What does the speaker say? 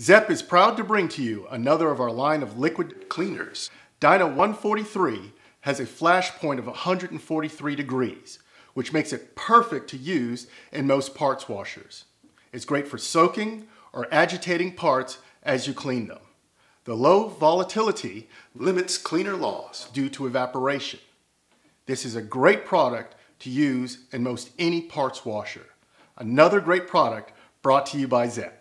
Zep is proud to bring to you another of our line of liquid cleaners. Dyna 143 has a flash point of 143 degrees, which makes it perfect to use in most parts washers. It's great for soaking or agitating parts as you clean them. The low volatility limits cleaner loss due to evaporation. This is a great product to use in most any parts washer. Another great product brought to you by Zep.